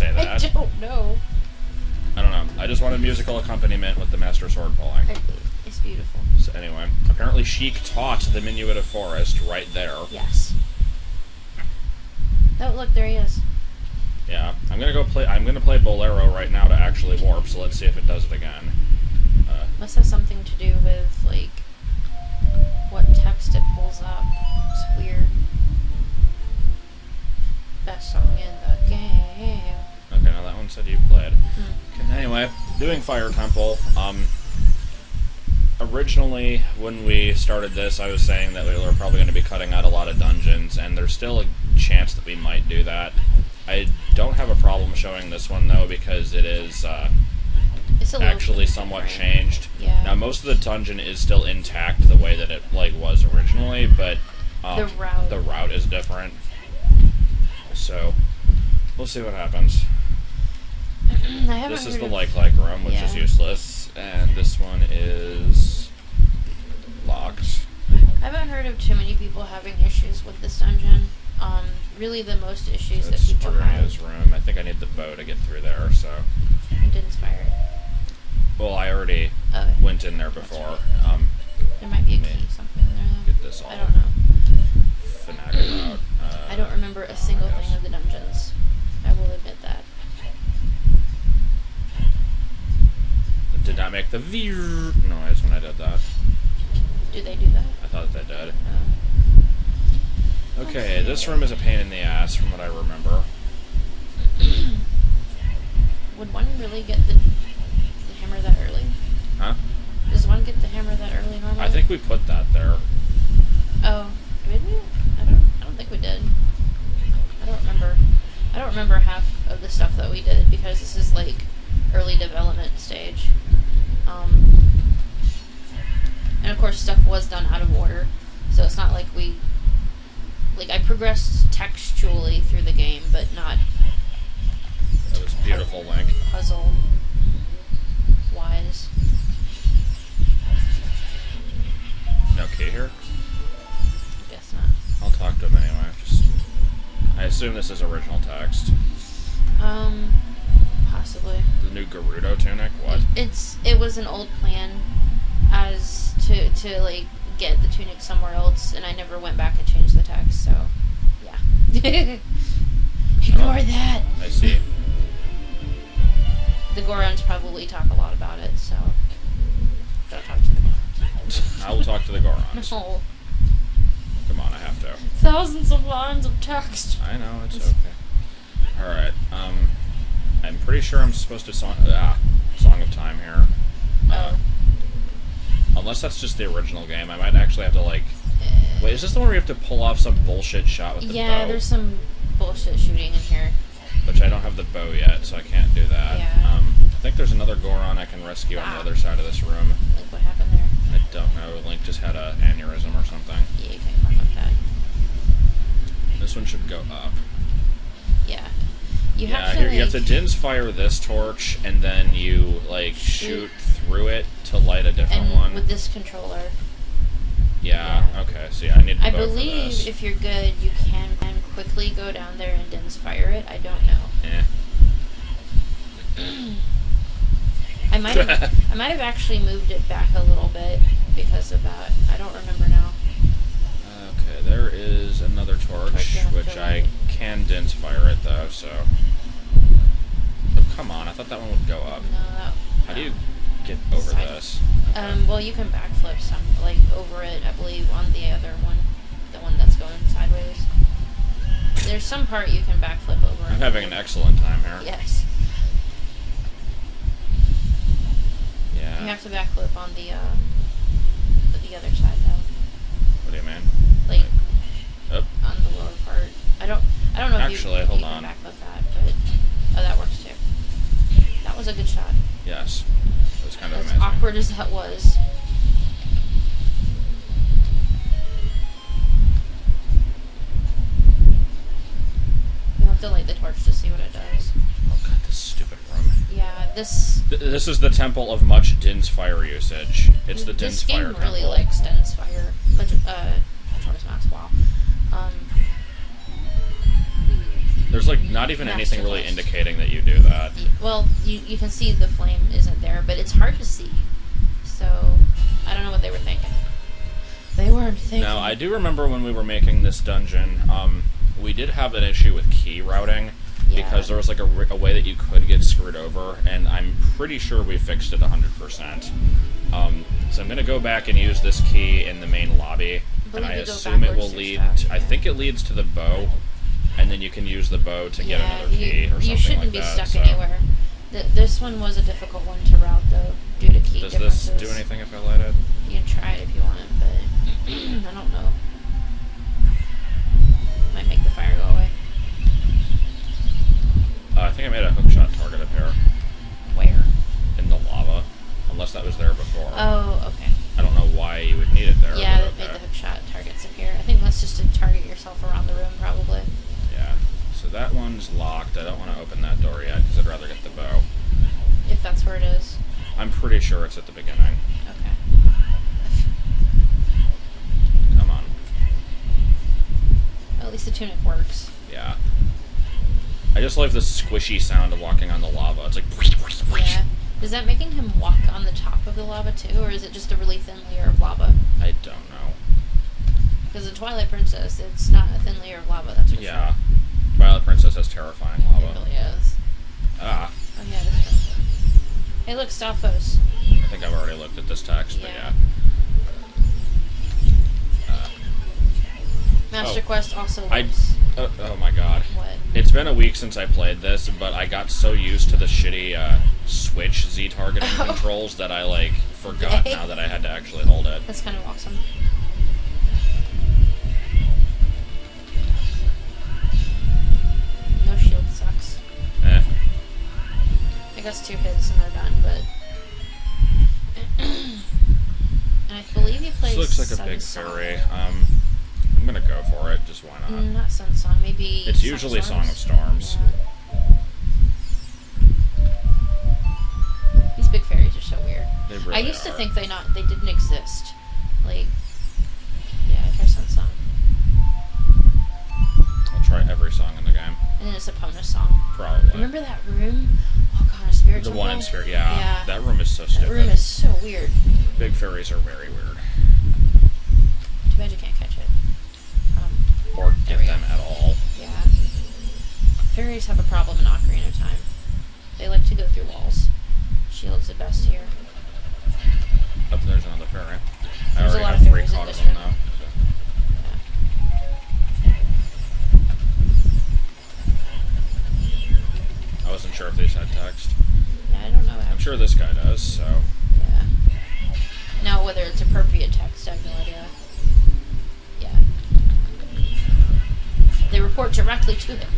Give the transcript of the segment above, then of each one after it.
Yes. Why did it say I that? don't know. I don't know. I just wanted musical accompaniment with the master sword pulling. It's beautiful. So anyway, apparently Sheik taught the Minuet of Forest right there. Yes. Oh, look, there he is. Yeah, I'm gonna go play. I'm gonna play Bolero right now to actually warp. So let's see if it does it again. Uh, Must have something to do with, like, what text it pulls up. It's weird. Best song in the game. okay, now that one said you played. Hmm. Okay, anyway, doing Fire Temple. Um, originally, when we started this, I was saying that we were probably going to be cutting out a lot of dungeons, and there's still a chance that we might do that. I don't have a problem showing this one though because it is uh, actually somewhat different. changed. Yeah. Now most of the dungeon is still intact the way that it like was originally, but um, The route. the route is different. So we'll see what happens. I This is the like like room, which is useless, and this one is locked. I haven't heard of too many people having issues with this dungeon. Um, really, the most issues It's that people Darunia's have. room. I think I need the bow to get through there. So, I Didn't inspire. well, I already Okay. went in there before. Um, There might be a key something there. though. get this all I don't know. out. I don't remember a single thing of the dungeons. I will admit that. Did not make the veer noise when I did that. Do they do that? I thought they did. Um, Okay, this room is a pain in the ass from what I remember. would one really get the, the hammer that early? Huh? Does one get the hammer that early normally? I think we put that there. Oh, did we? I don't. I don't think we did. I don't remember. I don't remember half of the stuff that we did because this is like early development stage. Um, and of course, stuff was done out of order, so it's not like we. Like I progressed textually through the game, but not That was beautiful, Link. puzzle wise. No key here. Guess not. I'll talk to him anyway. Just, I assume this is original text. Um, possibly. The new Gerudo tunic. What? It's it was an old plan as to to like get the tunic somewhere else, and I never went back and changed the text. So, yeah. Ignore that. I see. The Gorons probably talk a lot about it, so don't talk to the Gorons. I will talk to the Gorons. No, Come on, I have to. thousands of lines of text. I know it's okay. All right. Um, I'm pretty sure I'm supposed to song ah, Song of Time here. Uh, Oh, unless that's just the original game, I might actually have to like. Wait, is this the one where you have to pull off some bullshit shot with the yeah. bow? There's some bullshit shooting in here. Which I don't have the bow yet, so I can't do that. Yeah. Um, I think there's another Goron I can rescue on the Ah. other side of this room. Like what happened there? I don't know. Link just had a aneurysm or something. Yeah, you can talk about that. This one should go up. Yeah. You yeah, have to here you have to like- Din's fire this torch, and then you like shoot through it to light a different and one. with this controller. yeah, yeah. Okay. See, I need. I believe if you're good, you can, quickly go down there and Din's fire it. I don't know. Eh. I might have I might have actually moved it back a little bit because of that. I don't remember now. There is another torch, yeah, which I can Din's fire it though. So. Oh, come on! I thought that one would go up. No, that, How do you get over Side. this? Okay. Um, well, you can backflip some like over it. I believe on the other one, the one that's going sideways. There's some part you can backflip over. I'm having an excellent time here. Yes, Yeah. you have to backflip on the uh, the other side do you mean? Like Up. on the lower part. I don't. I don't know if Actually, you, if hold you on. can backflip that, but oh, that works too. That was a good shot. Yes. It was kind of As amazing. awkward as that was. You have to light the torch to see what it does. Oh god, this stupid room. Yeah, this Th- This is the temple of much Din's fire usage. It's the this game fire really temple. likes Din's fire. But uh, Majora's Mask. Wow. Um, There's like not even anything really Master indicating that you do that. Well, you, you can see the flame isn't there, but it's hard to see. So, I don't know what they were thinking. They weren't thinking. Now, I do remember when we were making this dungeon, um, we did have an issue with key routing Yeah. because there was like a way that you could get screwed over, and I'm pretty sure we fixed it 100%. Um, so I'm going to go back and use this key in the main lobby, and I assume it will lead. To, I think it leads to the bow, and then you can use the bow to get yeah, another you, key or something you shouldn't like be that. stuck so anywhere. Th- this one was a difficult one to route, though, due to key Does this do anything if I light it? You can try it if you want, but I don't know. Might make the fire go away. Uh, I think I made a hookshot target up here unless that was there before. Oh, okay. I don't know why you would need it there. yeah, that made okay. the hook shot targets appear. I think that's just to target yourself around the room, probably. Yeah. So that one's locked. I don't want to open that door yet because I'd rather get the bow. If that's where it is. I'm pretty sure it's at the beginning. Okay. Come on. At least the tunic works. Yeah. I just love the squishy sound of walking on the lava. It's like. Yeah. Is that making him walk on the top of the lava too, or is it just a really thin layer of lava? I don't know. Because the Twilight Princess, it's not a thin layer of lava. That's for Yeah. sure. Twilight Princess has terrifying It lava. really is. Ah. Oh yeah. Hey, look, Stalfos. I think I've already looked at this text, but Yeah. yeah. Uh, Master Oh. Quest also I. Oh, oh my god. What? It's been a week since I played this, but I got so used to the shitty uh, Switch Z targeting Oh. controls that I like forgot now that I had to actually hold it. That's kind of awesome. No shield sucks. Eh. I guess two hits and they're done, but. and I believe he plays. This looks like a big fairy. Um, I'm gonna go for it. Just why not? Mm, not Sun Song, maybe. It's usually? Song of Storms. Yeah. I used to think they not they didn't exist. Like, yeah, try Sun Song, I'll try every song in the game. and then it's a Epona song. Probably. Remember that room? Oh god, a spirit the one in Spirit? Yeah. Yeah. That room is so That stupid. room is so weird. Big fairies are very weird. Too bad you can't catch it. Um, Or get we go. them at all. yeah. Fairies have a problem in Ocarina of Time. They like to go through walls. Shield's the best here. Up there's another fairy. I There's a already lot have of three fairies in caught of this them room. though. Yeah. I wasn't sure if they had text. Yeah, I don't know. I'm sure this guy does, so. Yeah. Now, whether it's appropriate text, I have no idea. Yeah. They report directly to him.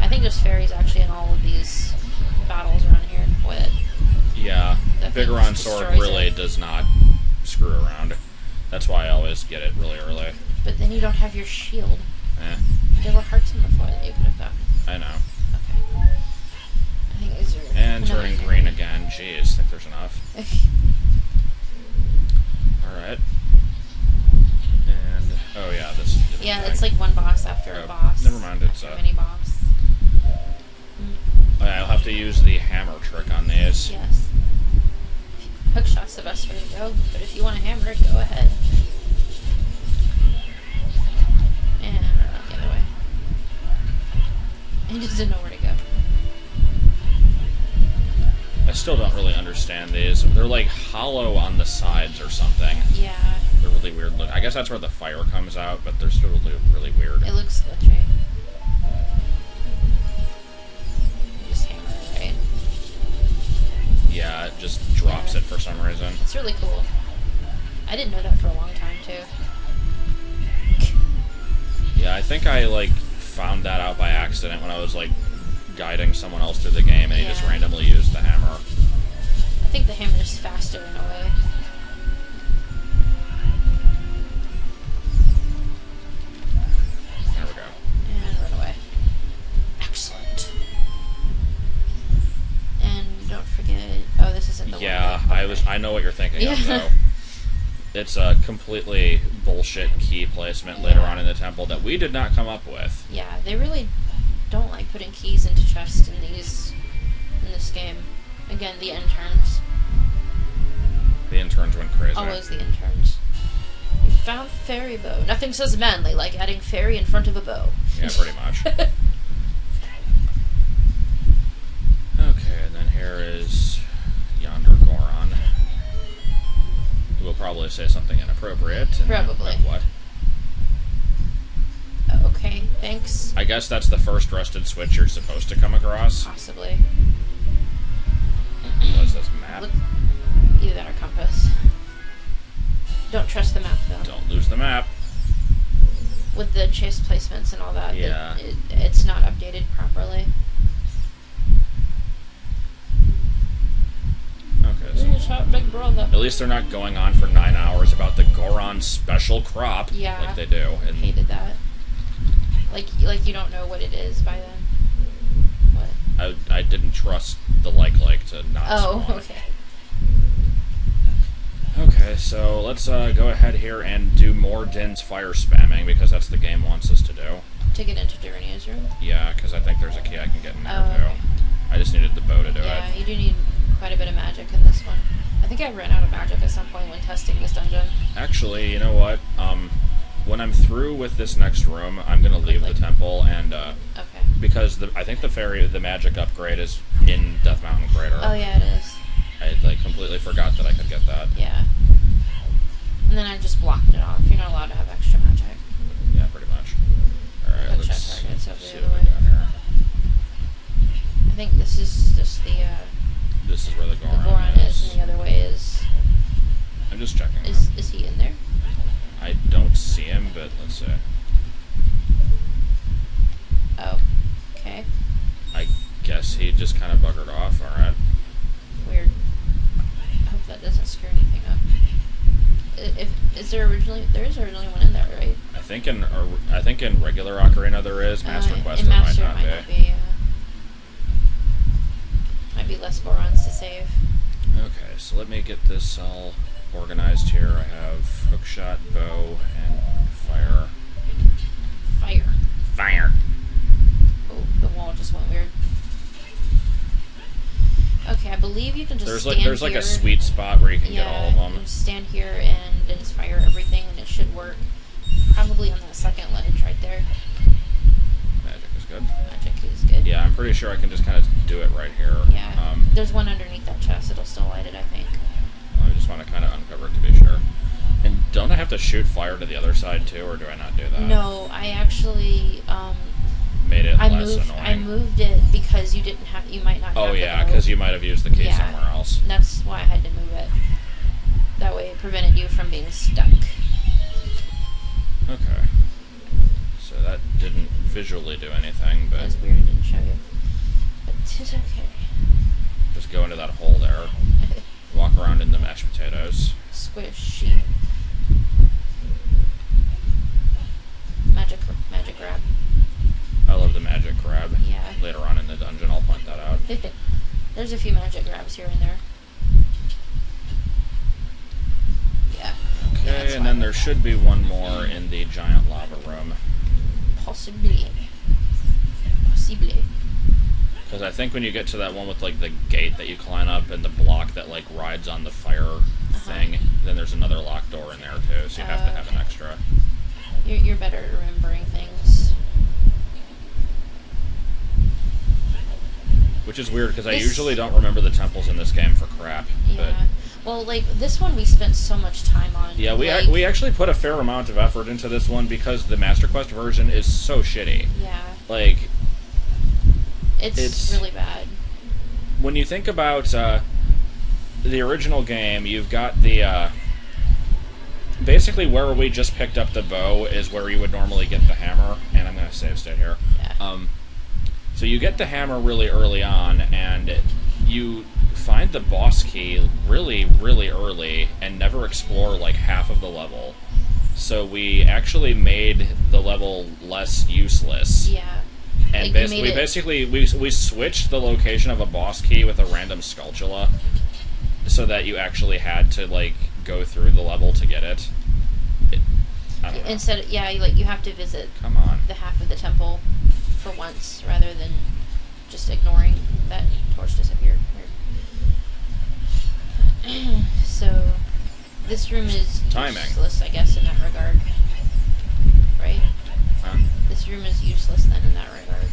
I think there's fairies actually in all of these battles around here. Boy, that Yeah, That thing Bigoron Sword really it. does not screw around. That's why I always get it really early. But then you don't have your shield. Eh, There were hearts in the floor that you could have gotten. I know. Okay. I think is there And turning green again. Jeez, I think there's enough. Alright. And, oh yeah, this. yeah, thing. it's like one boss after Oh, a boss. never mind, it's, a mini boss. To use the hammer trick on these. yes. Hookshot's the best way to go, but if you want to hammer it, go ahead. And run out the other way. He just didn't know where to go. I still don't really understand these. They're like hollow on the sides or something. Yeah, They're really weird look. I guess that's where the fire comes out, but they're still really, really weird. it looks glitchy. Yeah, it just drops Yeah. it for some reason. It's really cool. I didn't know that for a long time too. Yeah, I think I like found that out by accident when I was like guiding someone else through the game, and he just randomly used the hammer. I think the hammer is faster in a way. It's a completely bullshit key placement later on in the temple that we did not come up with. Yeah, they really don't like putting keys into chests in these in this game. Again, the interns. The interns went crazy. Always the interns. You found fairy bow. Nothing says manly like adding fairy in front of a bow. Yeah, pretty much. probably say something inappropriate. Probably. What? okay, thanks. I guess that's the first rusted switch you're supposed to come across. Possibly. Was this map? Look, either that or compass. Don't trust the map though. Don't lose the map. With the chase placements and all that, it- Yeah. it, it's not updated properly. Big brother. at least they're not going on for nine hours about the Goron special crop Yeah. like they do. And Hated that. Like, like you don't know what it is by then. What? I, I didn't trust the like like to not Oh, spawn. okay. Okay, so let's uh, go ahead here and do more Din's fire spamming because that's the game wants us to do. To get into Darunia's room. Yeah, because I think there's a key I can get in there Oh, too. okay. I just needed the bow to do Yeah, it. you do need quite a bit of magic in this one. I think I ran out of magic at some point when testing this dungeon. Actually, you know what? Um, when I'm through with this next room, I'm gonna leave the temple and uh, Okay. because the, I think the fairy, the magic upgrade is in Death Mountain Crater. Oh yeah, it is. I like completely forgot that I could get that. Yeah. And then I just blocked it off. You're not allowed to have extra magic. Yeah, pretty much. All right, let's over see what we got here. I think this is just the uh, This is where the the Goron, Goron is. is, and the other way is I'm just checking. is is he in there? I don't see him, but let's see. Oh, okay, I guess he just kind of buggered off. All right. weird. I hope that doesn't screw anything up. If is there originally there is originally one in there, right? I think in or, I think in regular Ocarina there is. Master Uh, Quest there might not might not be. Uh, might be less Gorons to save. Okay, so let me get this all organized here. I have hookshot, bow, and fire. Fire. Fire. Oh, the wall just went weird. Okay, I believe you can just There's stand like there's like a sweet spot where you can yeah, get all of you them. can stand here and inspire everything, and it should work. Probably on that second ledge right there. Magic is good. Magic pretty sure I can just kind of do it right here. Yeah. Um, There's one underneath that chest. It'll still light it, I think. I just want to kind of uncover it to be sure. And don't I have to shoot fire to the other side too, or do I not do that? no, I actually um, Made it I less moved annoying. I moved it because you didn't have you might not. oh yeah, because you might have used the key Yeah. somewhere else. That's why I had to move it. That way, it prevented you from being stuck. Okay. So that didn't visually do anything, but That's weird. It didn't show you, but it's okay. just go into that hole there. Walk around in the mashed potatoes. Squishy. Magic, magic grab. I love the magic grab. Yeah. Later on in the dungeon, I'll point that out. There's a few magic grabs here and there. Yeah. Okay, that's and then there should be one more in the giant lava room. Possibly. Because I think when you get to that one with like the gate that you climb up and the block that like rides on the fire Uh-huh. thing, then there's another locked door in there too. So you have to Uh, have an extra. You're, you're better at remembering things. Which is weird because I usually don't remember the temples in this game for crap. Yeah. Well, like this one, we spent so much time on. Yeah, we like, ac- we actually put a fair amount of effort into this one because the Master Quest version is so shitty. Yeah. Like It's, It's- really bad. when you think about uh, the original game, you've got the uh, basically where we just picked up the bow is where you would normally get the hammer, and I'm gonna save state here. Yeah. Um, so you get the hammer really early on, and you find the boss key really, really early, and never explore like half of the level. So we actually made the level less useless yeah. And Like, bas- we it- basically we, we switched the location of a boss key with a random Skulltula so that you actually had to like go through the level to get it. it. Instead, yeah, you, like you have to visit Come on. the half of the temple for once rather than just ignoring that torch disappeared. So this room is Timing. useless, I guess, in that regard. Room is useless then in that regard.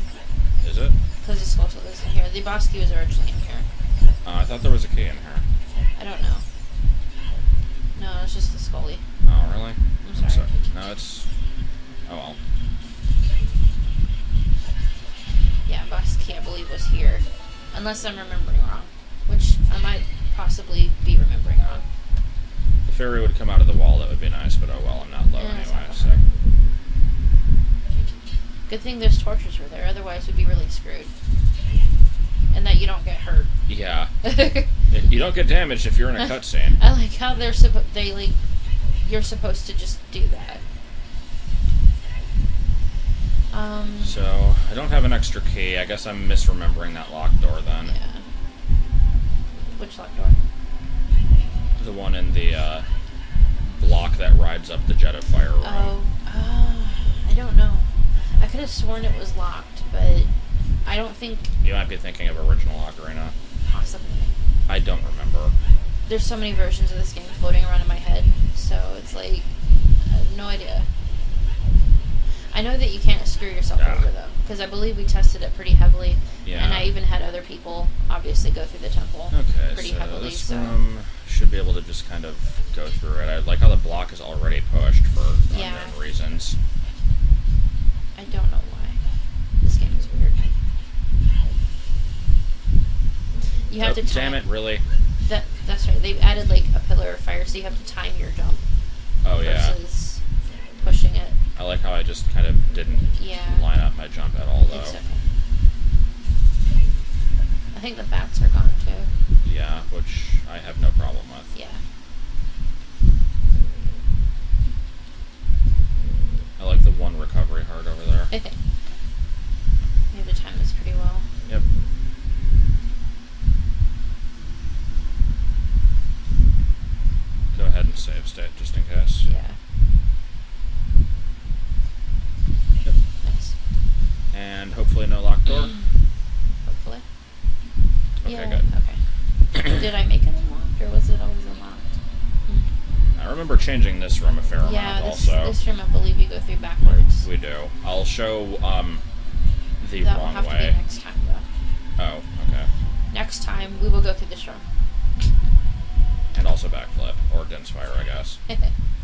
Is it? Because the skull is in here. The boss key was originally in here. Uh, I thought there was a key in here. I don't know. No, it's just the scully. Oh, really? I'm sorry. No, it's. Oh well. Yeah, boss key I believe was here. Unless I'm remembering wrong. Which I might possibly be remembering wrong. The fairy would come out of the wall. That would be nice, but oh well. I'm not low Yeah, anyway. So. Good thing those torches were there, otherwise we'd be really screwed. And that you don't get hurt. Yeah. You don't get damaged if you're in a cutscene. I like how they're supposed they like you're supposed to just do that. Um So I don't have an extra key. I guess I'm misremembering that locked door then. yeah. Which locked door? The one in the uh, block that rides up the jet of fire room. Oh, uh, I don't know. I could have sworn it was locked, but I don't think You might be thinking of original Ocarina. possibly. I don't remember. There's so many versions of this game floating around in my head, so it's like I have no idea. I know that you can't screw yourself Ah. over though, because I believe we tested it pretty heavily, Yeah. and I even had other people obviously go through the temple Okay, pretty so heavily. this so room should be able to just kind of go through it. I like how the block is already pushed for Yeah. unknown reasons. I don't know why. This game is weird. You have Oh, to time damn it! Really? That that's right. They've added like a pillar of fire, so you have to time your jump Oh yeah. versus pushing it. I like how I just kind of didn't Yeah. line up my jump at all though. Okay. I think the bats are gone too. Yeah, which I have no problem with. Yeah. I like the one recovery heart over there. I think. We have time this pretty well. Yep. Go ahead and save state just in case. Yeah. Yep. Nice. And hopefully no locked door. Hopefully. Okay, yeah. good. Okay. Did I make it unlocked or was it always unlocked? I remember changing this room a fair Yeah, amount this, also. this room I believe you go through backwards. We do. I'll show um the that will wrong have to way. be next time though. Oh, okay. Next time we will go through this room. Also backflip or Din's fire, I guess.